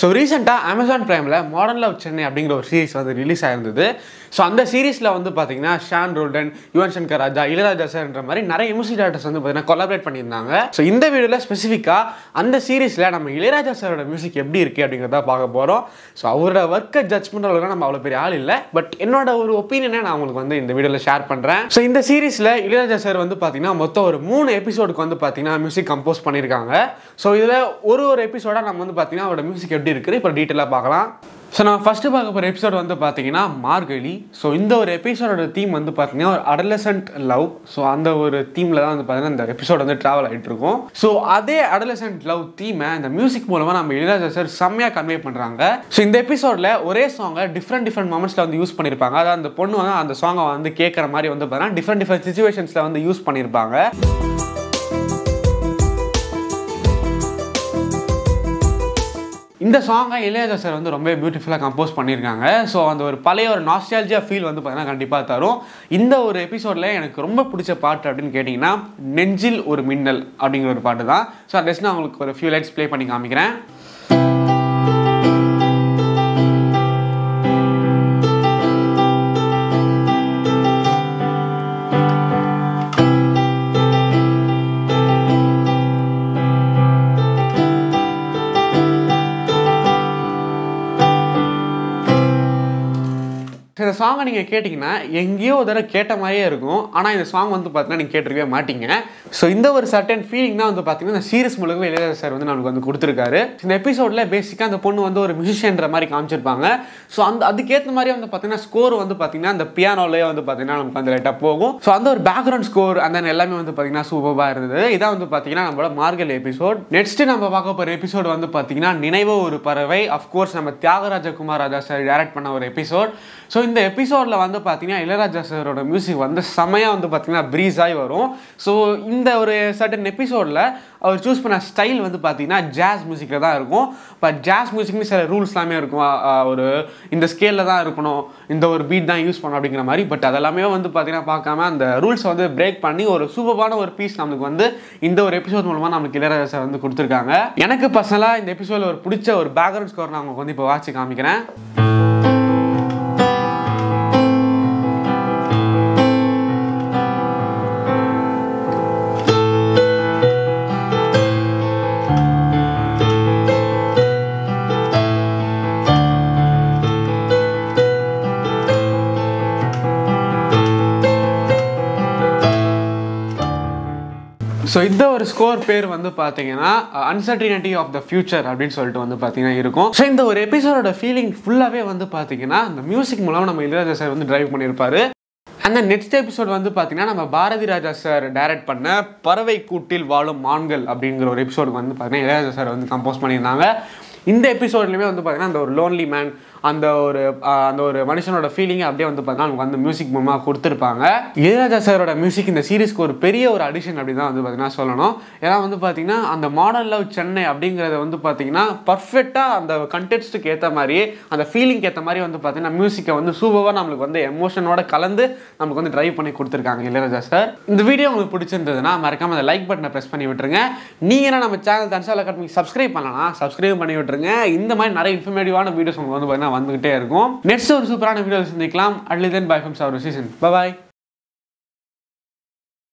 So ரீசெண்டாக Amazon ப்ரைமில் modern love Chennai அப்படிங்கிற ஒரு சீரிஸ் வந்து ரிலீஸ் ஆயிருந்தது. ஸோ அந்த சீரிஸில் வந்து பார்த்தீங்கன்னா ஷான் ரோல்டன் யுவன் சங்கர் ராஜா இளையராஜா சார்ன்ற மாதிரி நிறைய மியூசிக் டேரக்டர்ஸ் வந்து பார்த்தீங்கன்னா கொலாபரேட் பண்ணியிருந்தாங்க. ஸோ இந்த வீடியோவில் ஸ்பெசிஃபிக்காக அந்த சீரிஸில் நம்ம இளையராஜா சாரோட மியூசிக் எப்படி இருக்குது அப்படிங்கிறத பார்க்க போகிறோம் ஸோ அவரோட ஒர்க்கை ஜட்ஜ் பண்ணுறவங்க நம்ம அவ்வளோ பெரிய ஆள் இல்லை. பட் என்னோட ஒரு ஒப்பீனியனை நான் உங்களுக்கு வந்து இந்த வீடியோவில் ஷேர் பண்ணுறேன் ஸோ இந்த சீரிஸில் இளையராஜா சார் வந்து பார்த்தீங்கன்னா மொத்தம் ஒரு மூணு எபிசோடுக்கு வந்து பார்த்தீங்கன்னா மியூசிக் கம்போஸ் பண்ணியிருக்காங்க. ஸோ இதில் ஒரு ஒரு எபிசோடாக நம்ம வந்து பார்த்தீங்கன்னா அவரோட மியூசிக் எப்படி இருக்குது இப்போ டீட்டெயிலாக பார்க்கலாம். ஸோ நம்ம ஃபஸ்ட்டு பார்க்க போகிற எபிசோட் வந்து பார்த்தீங்கன்னா மார்கழி. ஸோ இந்த ஒரு எபிசோடோட தீம் வந்து பார்த்தீங்கன்னா ஒரு அடலசன்ட் லவ் ஸோ அந்த ஒரு தீமில் தான் வந்து பார்த்தீங்கன்னா இந்த எபிசோட் வந்து ட்ராவல் ஆகிட்டு இருக்கும். ஸோ அதே அடலசன்ட் லவ் தீமை இந்த மியூசிக் மூலமாக நம்ம இளையராஜா சார் செம்மையாக கன்வே பண்ணுறாங்க ஸோ இந்த எபிசோடில் ஒரே சாங்கை டிஃப்ரெண்ட் டிஃப்ரெண்ட் மொமெண்ட்ஸில் வந்து யூஸ் பண்ணியிருப்பாங்க. அதாவது அந்த பொண்ணு வந்து அந்த சாங்கை வந்து கேட்குற மாதிரி வந்து பார்த்தீங்கன்னா டிஃப்ரெண்ட் டிஃப்ரெண்ட் சுச்சுவேஷன்ஸில் வந்து யூஸ் பண்ணியிருப்பாங்க. இந்த சாங்கை இளையராஜா சார் வந்து ரொம்ப பியூட்டிஃபுல்லாக கம்போஸ் பண்ணியிருக்காங்க ஸோ அந்த ஒரு பழைய ஒரு நாஸ்டாலஜியா ஃபீல் வந்து பார்த்தீங்கன்னா கண்டிப்பாக தரும். இந்த ஒரு எபிசோடில் எனக்கு ரொம்ப பிடிச்ச பாட்டு அப்படின்னு கேட்டிங்கன்னா நெஞ்சில் ஒரு மின்னல் அப்படிங்கிற ஒரு பாட்டு தான். ஸோ அந்த நான் உங்களுக்கு ஒரு ஃபியூ லைட்ஸ் ப்ளே பண்ணி காமிக்கிறேன். சாங்கை நீங்கள் கேட்டிங்கன்னா எங்கேயோ ஒரு தடவை கேட்ட மாதிரியே இருக்கும். ஆனால் இந்த சாங் வந்து பார்த்தீங்கன்னா நீங்கள் கேட்டிருக்கவே மாட்டீங்க. ஸோ இந்த ஒரு சர்டன் ஃபீலிங் தான் வந்து பார்த்தீங்கன்னா இந்த சீரியஸ் மூலமாக இளையராஜா சார் வந்து நமக்கு வந்து கொடுத்துருக்காரு. இந்த எபிசோடில் பேசிக்காக அந்த பொண்ணு வந்து ஒரு மியூசிஷியன்ற மாதிரி காமிச்சிருப்பாங்க. ஸோ அந்த அதுக்கேற்ற மாதிரி வந்து பார்த்தீங்கன்னா ஸ்கோர் வந்து பார்த்தீங்கன்னா அந்த பியானோலேயே வந்து பார்த்தீங்கன்னா நமக்கு அந்த லைட்டாக போகும். ஸோ அந்த ஒரு பேக்ரவுண்ட் ஸ்கோர் அந்த எல்லாமே வந்து பார்த்தீங்கன்னா சூப்பராக இருந்தது. இதான் வந்து பார்த்தீங்கன்னா நம்மளோட மார்கல் எபிசோட் நெக்ஸ்ட் நம்ம பார்க்க போகிற எபிசோடு வந்து பார்த்தீங்கன்னா நினைவு ஒரு பறவை. அஃப்கோர்ஸ் நம்ம தியாகராஜ குமார் ராஜா சார் டேரக்ட் பண்ண ஒரு எபிசோட் ஸோ இந்த எபிசோடில் வந்து பார்த்தீங்கன்னா இளையராஜா சாரோட மியூசிக் வந்து செமையாக வந்து பார்த்தீங்கன்னா ப்ரீஸ் ஆகி வரும். ஸோ இந்த ஒரு சர்டன் எபிசோடில் அவர் சூஸ் பண்ண ஸ்டைல் வந்து பார்த்தீங்கன்னா ஜாஸ் மியூசிக்கில் தான் இருக்கும். பட் ஜாஸ் மியூசிக்னு சில ரூல்ஸ் எல்லாமே இருக்கும். ஒரு இந்த ஸ்கேலில் தான் இருக்கணும். இந்த ஒரு பீட் தான் யூஸ் பண்ணணும் அப்படிங்கிற மாதிரி. பட் அதெல்லாமே வந்து பார்த்தீங்கன்னா பார்க்காம அந்த ரூல்ஸை வந்து பிரேக் பண்ணி ஒரு சூப்பரான ஒரு பீஸ் நமக்கு வந்து இந்த ஒரு எபிசோட் மூலமாக நமக்கு இளையராஜா சார் வந்து கொடுத்துருக்காங்க. எனக்கு பர்சனலாக இந்த எபிசோடில் ஒரு பிடிச்ச ஒரு பேக்ரவுண்ட் ஸ்கோர் நான் உங்களுக்கு வந்து இப்போ வாட்சி காமிக்கிறேன். ஸோ இந்த ஒரு ஸ்கோர் பேர் வந்து பார்த்தீங்கன்னா அன்சர்டினிட்டி ஆஃப் த ஃபியூச்சர் அப்படின்னு சொல்லிட்டு வந்து பார்த்தீங்கன்னா இருக்கும். ஸோ இந்த ஒரு எபிசோடோட ஃபீலிங் ஃபுல்லாகவே வந்து பார்த்தீங்கன்னா அந்த மியூசிக் மூலம் நம்ம இளையராஜா சார் வந்து டிரைவ் பண்ணியிருப்பாரு அந்த நெக்ஸ்ட் எபிசோட் வந்து பார்த்தீங்கன்னா நம்ம பாரதி ராஜா சார் டைரக்ட் பண்ண பறவை கூட்டில் வாழும் மான்கள் அப்படிங்கிற ஒரு எபிசோடு வந்து பார்த்தீங்கன்னா இளையராஜா சார் வந்து கம்போஸ் பண்ணியிருந்தாங்க. இந்த எபிசோட்லையுமே வந்து பார்த்தீங்கன்னா அந்த ஒரு லோன்லி மேன் அந்த ஒரு அந்த ஒரு மனுஷனோட ஃபீலிங்கை அப்படியே வந்து பார்த்தீங்கன்னா அவங்க வந்து மியூசிக் மூலமாக கொடுத்துருப்பாங்க. இளையராஜா சாரோட மியூசிக் இந்த சீரீஸ்க்கு ஒரு பெரிய ஒரு அடிஷன் அப்படி தான் வந்து பார்த்தீங்கன்னா சொல்லணும். ஏன்னா வந்து பார்த்தீங்கன்னா அந்த மாடல் லவ் சென்னை அப்படிங்கிறத வந்து பார்த்தீங்கன்னா பர்ஃபெக்டாக அந்த கண்டெக்ஸ்ட்டுக்கு ஏற்ற மாதிரி அந்த ஃபீலிங்க்கு ஏற்ற மாதிரி வந்து பார்த்தீங்கன்னா மியூசிக்கை வந்து சூப்பராக நம்மளுக்கு வந்து எமோஷனோட கலந்து நமக்கு வந்து ட்ரைவ் பண்ணி கொடுத்துருக்காங்க இளையராஜா சார் இந்த வீடியோ உங்களுக்கு பிடிச்சிருந்ததுன்னா மறக்காம அந்த லைக் பட்டனை ப்ரெஸ் பண்ணி விட்டுருங்க. நீங்கள் நம்ம சேனல் தன்சால் அகாடமிக்கு சப்ஸ்கிரைப் பண்ணலாம் சப்ஸ்கிரைப் பண்ணி விட்டுருங்க. இந்த மாதிரி நிறைய இன்ஃபர்மேட்டிவான வீடியோஸ் உங்களுக்கு வந்து பார்த்தீங்கன்னா வந்துகிட்டே இருக்கும். நெக்ஸ்ட் ஒரு சூப்பரான வீடியோ சந்திக்கலாம். அட்லி தென் பை ஃப்ரம் சவர் சீசன் பாய்